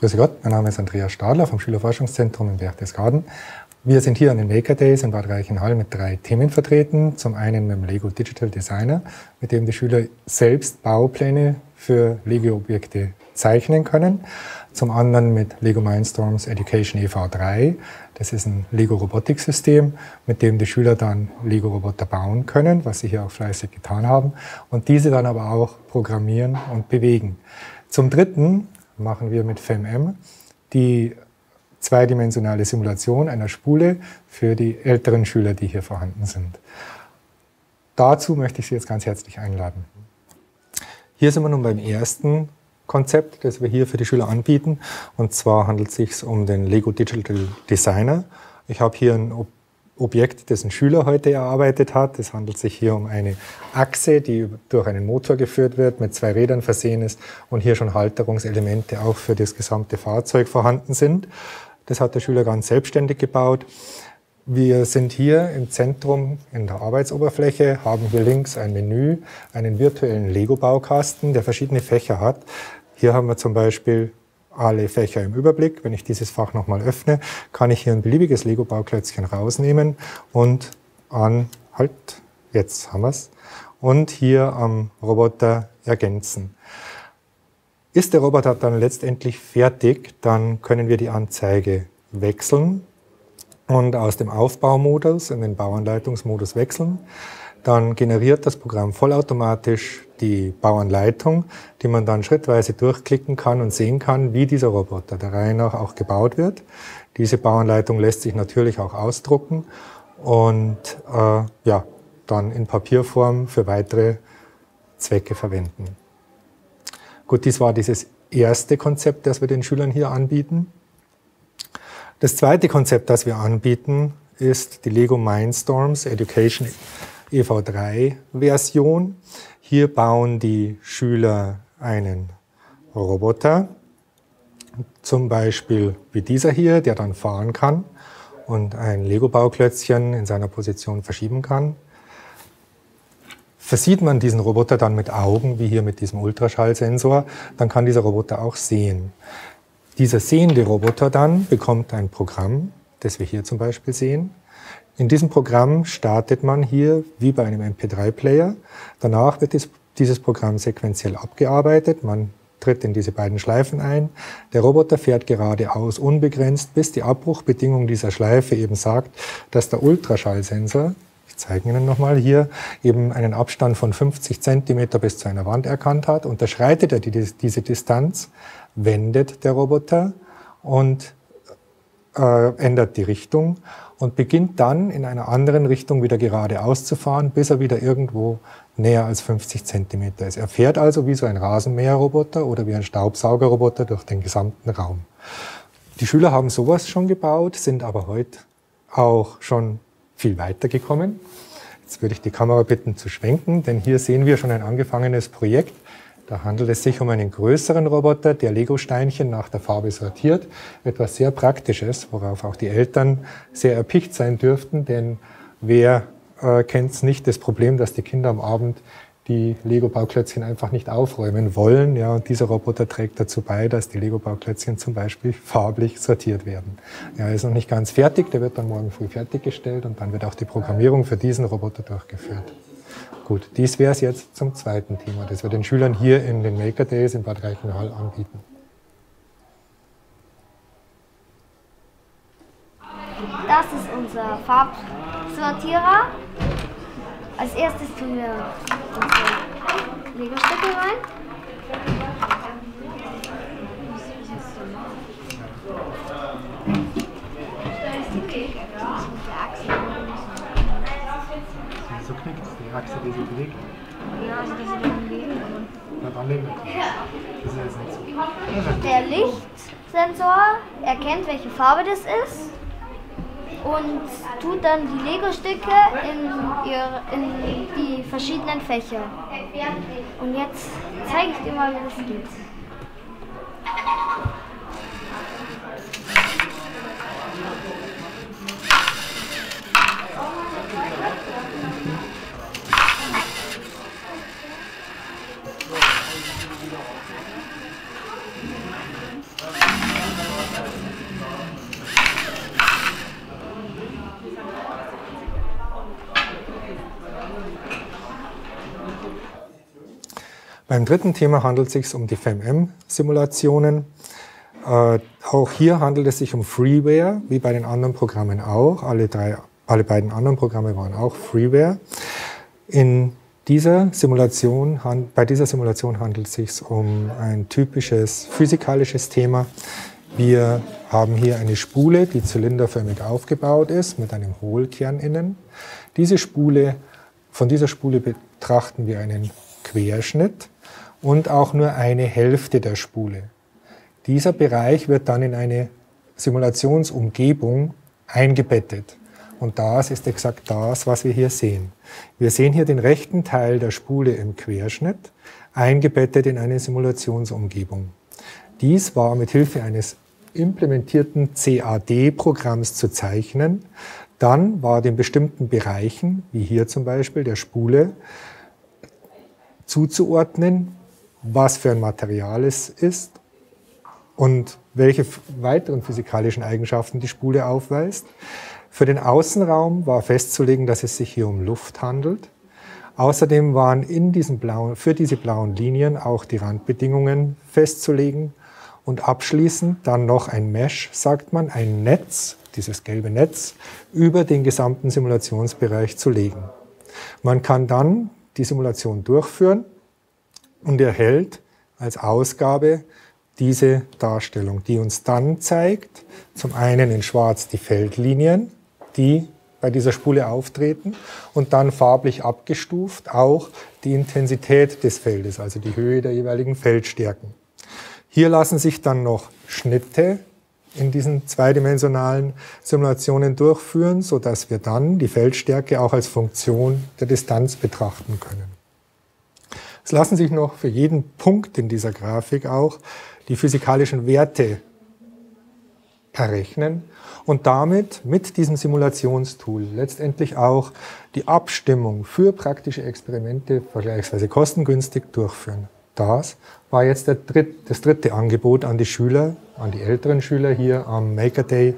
Grüße Gott, mein Name ist Andreas Stadler vom Schülerforschungszentrum in Berchtesgaden. Wir sind hier an den Maker Days in Bad Reichenhall mit drei Themen vertreten. Zum einen mit dem Lego Digital Designer, mit dem die Schüler selbst Baupläne für Lego-Objekte zeichnen können. Zum anderen mit Lego Mindstorms Education EV3. Das ist ein Lego-Robotiksystem, mit dem die Schüler dann Lego-Roboter bauen können, was sie hier auch fleißig getan haben. Und diese dann aber auch programmieren und bewegen. Zum dritten machen wir mit FEMM die zweidimensionale Simulation einer Spule für die älteren Schüler, die hier vorhanden sind. Dazu möchte ich Sie jetzt ganz herzlich einladen. Hier sind wir nun beim ersten Konzept, das wir hier für die Schüler anbieten. Und zwar handelt es sich um den Lego Digital Designer. Ich habe hier ein Objekt, das ein Schüler heute erarbeitet hat. Es handelt sich hier um eine Achse, die durch einen Motor geführt wird, mit zwei Rädern versehen ist und hier schon Halterungselemente auch für das gesamte Fahrzeug vorhanden sind. Das hat der Schüler ganz selbstständig gebaut. Wir sind hier im Zentrum in der Arbeitsoberfläche, haben hier links ein Menü, einen virtuellen Lego-Baukasten, der verschiedene Fächer hat. Hier haben wir zum Beispiel alle Fächer im Überblick. Wenn ich dieses Fach nochmal öffne, kann ich hier ein beliebiges Lego-Bauklötzchen rausnehmen und an, halt, jetzt haben wir es, und hier am Roboter ergänzen. Ist der Roboter dann letztendlich fertig, dann können wir die Anzeige wechseln und aus dem Aufbaumodus in den Bauanleitungsmodus wechseln. Dann generiert das Programm vollautomatisch die Bauanleitung, die man dann schrittweise durchklicken kann und sehen kann, wie dieser Roboter der Reihe nach auch gebaut wird. Diese Bauanleitung lässt sich natürlich auch ausdrucken und äh, ja, dann in Papierform für weitere Zwecke verwenden. Gut, dies war dieses erste Konzept, das wir den Schülern hier anbieten. Das zweite Konzept, das wir anbieten, ist die Lego Mindstorms Education EV3-Version. Hier bauen die Schüler einen Roboter, zum Beispiel wie dieser hier, der dann fahren kann und ein Lego-Bauklötzchen in seiner Position verschieben kann. Versieht man diesen Roboter dann mit Augen, wie hier mit diesem Ultraschallsensor, dann kann dieser Roboter auch sehen. Dieser sehende Roboter dann bekommt ein Programm, das wir hier zum Beispiel sehen. In diesem Programm startet man hier wie bei einem MP3-Player. Danach wird dieses Programm sequenziell abgearbeitet. Man tritt in diese beiden Schleifen ein. Der Roboter fährt geradeaus unbegrenzt, bis die Abbruchbedingung dieser Schleife eben sagt, dass der Ultraschallsensor, ich zeige Ihnen nochmal hier, eben einen Abstand von 50 Zentimeter bis zu einer Wand erkannt hat. Unterschreitet er die, diese Distanz, wendet der Roboter und äh, ändert die Richtung und beginnt dann in einer anderen Richtung wieder geradeaus zu fahren, bis er wieder irgendwo näher als 50 Zentimeter ist. Er fährt also wie so ein Rasenmäherroboter oder wie ein Staubsaugerroboter durch den gesamten Raum. Die Schüler haben sowas schon gebaut, sind aber heute auch schon viel weiter gekommen. Jetzt würde ich die Kamera bitten zu schwenken, denn hier sehen wir schon ein angefangenes Projekt, da handelt es sich um einen größeren Roboter, der Lego-Steinchen nach der Farbe sortiert. Etwas sehr Praktisches, worauf auch die Eltern sehr erpicht sein dürften, denn wer äh, kennt es nicht, das Problem, dass die Kinder am Abend die Lego-Bauklötzchen einfach nicht aufräumen wollen. Ja, und dieser Roboter trägt dazu bei, dass die Lego-Bauklötzchen zum Beispiel farblich sortiert werden. Ja, er ist noch nicht ganz fertig, der wird dann morgen früh fertiggestellt und dann wird auch die Programmierung für diesen Roboter durchgeführt. Gut, dies wäre es jetzt zum zweiten Thema, das wir den Schülern hier in den Maker Days in Bad Reichenhall anbieten. Das ist unser Farbsortierer. Als erstes tun wir unsere Lego-Stücke rein. Knickt die Achse, die sich bewegt. Ja, also das ist ein Leben. Na dann legen wir das. ist jetzt nicht so. Der Lichtsensor erkennt, welche Farbe das ist und tut dann die Lego-Stücke in, ihre- in die verschiedenen Fächer. Und jetzt zeige ich dir mal, wie das geht. Beim dritten Thema handelt es sich um die FEMM-Simulationen. Äh, auch hier handelt es sich um Freeware, wie bei den anderen Programmen auch. Alle, drei, alle beiden anderen Programme waren auch Freeware. In dieser Simulation, bei dieser Simulation handelt es sich um ein typisches physikalisches Thema. Wir haben hier eine Spule, die zylinderförmig aufgebaut ist, mit einem Hohlkern innen. Diese Spule, von dieser Spule betrachten wir einen Querschnitt und auch nur eine Hälfte der Spule. Dieser Bereich wird dann in eine Simulationsumgebung eingebettet. Und das ist exakt das, was wir hier sehen. Wir sehen hier den rechten Teil der Spule im Querschnitt, eingebettet in eine Simulationsumgebung. Dies war mit Hilfe eines implementierten CAD-Programms zu zeichnen. Dann war den bestimmten Bereichen, wie hier zum Beispiel der Spule, zuzuordnen, was für ein Material es ist und welche weiteren physikalischen Eigenschaften die Spule aufweist. Für den Außenraum war festzulegen, dass es sich hier um Luft handelt. Außerdem waren in diesen blauen, für diese blauen Linien auch die Randbedingungen festzulegen und abschließend dann noch ein Mesh, sagt man, ein Netz, dieses gelbe Netz, über den gesamten Simulationsbereich zu legen. Man kann dann die Simulation durchführen und erhält als Ausgabe diese Darstellung, die uns dann zeigt, zum einen in schwarz die Feldlinien, die bei dieser Spule auftreten und dann farblich abgestuft auch die Intensität des Feldes, also die Höhe der jeweiligen Feldstärken. Hier lassen sich dann noch Schnitte in diesen zweidimensionalen Simulationen durchführen, sodass wir dann die Feldstärke auch als Funktion der Distanz betrachten können. Es lassen sich noch für jeden Punkt in dieser Grafik auch die physikalischen Werte errechnen und damit mit diesem Simulationstool letztendlich auch die Abstimmung für praktische Experimente vergleichsweise kostengünstig durchführen. Das war jetzt Dritt, das dritte Angebot an die Schüler, an die älteren Schüler hier am Maker Day,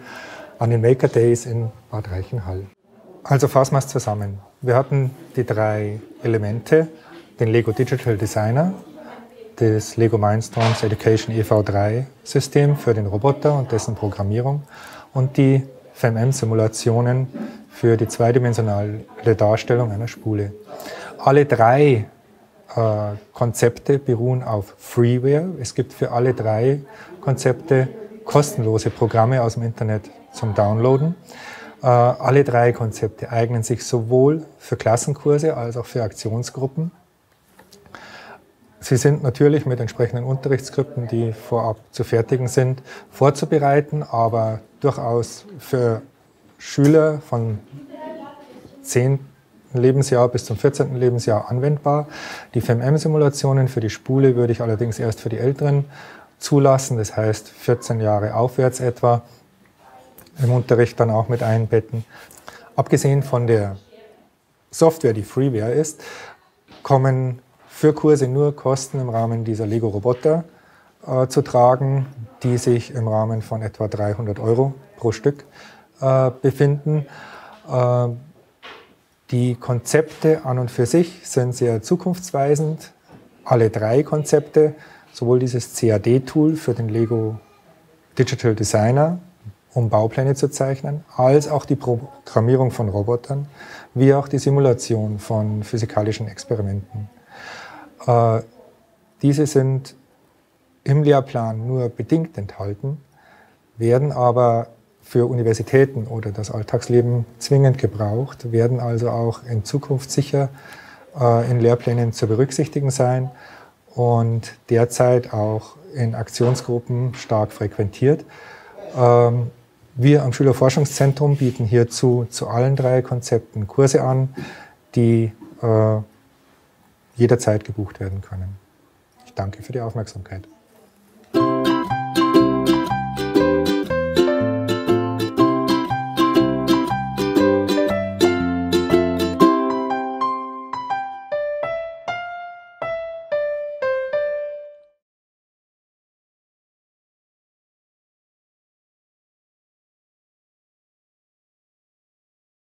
an den Maker Days in Bad Reichenhall. Also fassen wir es zusammen. Wir hatten die drei Elemente, den Lego Digital Designer, das Lego Mindstorms Education EV3 System für den Roboter und dessen Programmierung und die FMM-Simulationen für die zweidimensionale Darstellung einer Spule. Alle drei äh, Konzepte beruhen auf Freeware. Es gibt für alle drei Konzepte kostenlose Programme aus dem Internet zum Downloaden. Äh, alle drei Konzepte eignen sich sowohl für Klassenkurse als auch für Aktionsgruppen. Sie sind natürlich mit entsprechenden Unterrichtsskripten, die vorab zu fertigen sind, vorzubereiten, aber durchaus für Schüler von 10 Lebensjahr bis zum 14. Lebensjahr anwendbar. Die FMM-Simulationen für die Spule würde ich allerdings erst für die Älteren zulassen, das heißt 14 Jahre aufwärts etwa, im Unterricht dann auch mit einbetten. Abgesehen von der Software, die Freeware ist, kommen für Kurse nur Kosten im Rahmen dieser Lego-Roboter äh, zu tragen, die sich im Rahmen von etwa 300 Euro pro Stück äh, befinden. Äh, die Konzepte an und für sich sind sehr zukunftsweisend. Alle drei Konzepte, sowohl dieses CAD-Tool für den Lego Digital Designer, um Baupläne zu zeichnen, als auch die Programmierung von Robotern, wie auch die Simulation von physikalischen Experimenten. Äh, diese sind im Lehrplan nur bedingt enthalten, werden aber für Universitäten oder das Alltagsleben zwingend gebraucht, werden also auch in Zukunft sicher äh, in Lehrplänen zu berücksichtigen sein und derzeit auch in Aktionsgruppen stark frequentiert. Ähm, wir am Schülerforschungszentrum bieten hierzu zu allen drei Konzepten Kurse an, die äh, jederzeit gebucht werden können. Ich danke für die Aufmerksamkeit.